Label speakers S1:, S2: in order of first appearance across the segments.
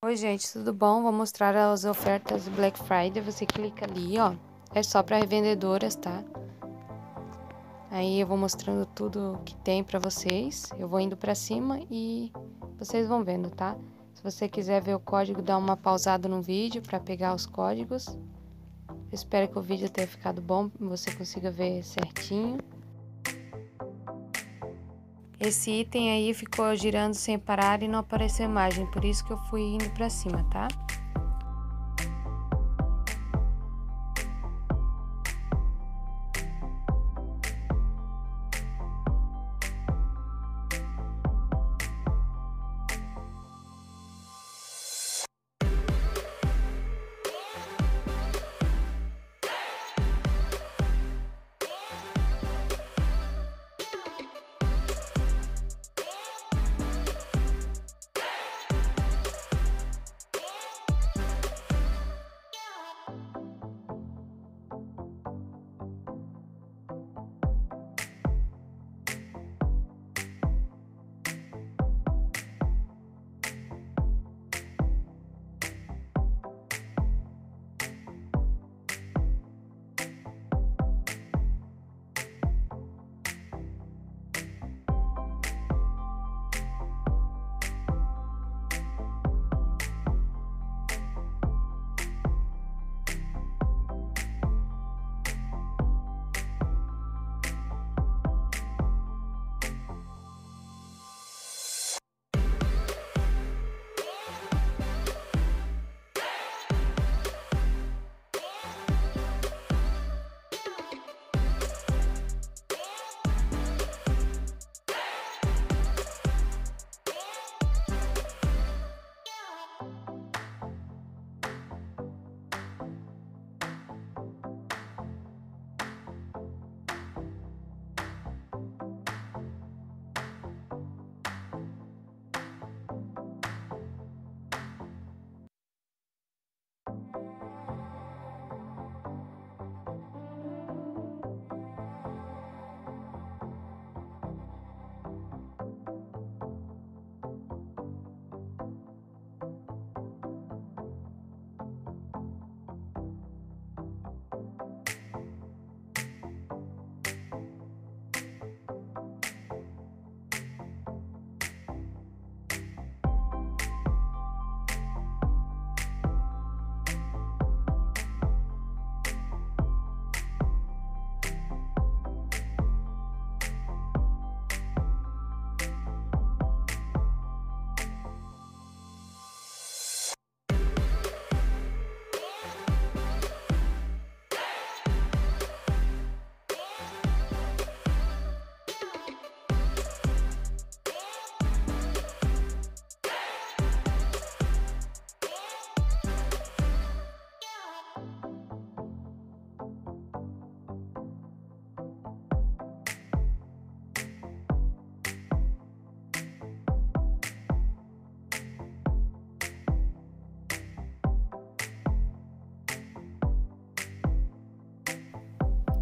S1: Oi gente, tudo bom? Vou mostrar as ofertas do Black Friday. Você clica ali, ó. É só para revendedoras, tá? Aí eu vou mostrando tudo que tem para vocês. Eu vou indo para cima e vocês vão vendo, tá? Se você quiser ver o código, dá uma pausada no vídeo para pegar os códigos. Eu espero que o vídeo tenha ficado bom, você consiga ver certinho. Esse item aí ficou girando sem parar e não apareceu imagem, por isso que eu fui indo para cima, tá?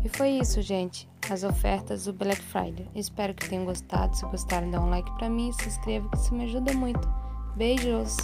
S1: E foi isso, gente. As ofertas do Black Friday. Espero que tenham gostado. Se gostaram, dá um like pra mim, se inscreva que isso me ajuda muito. Beijos!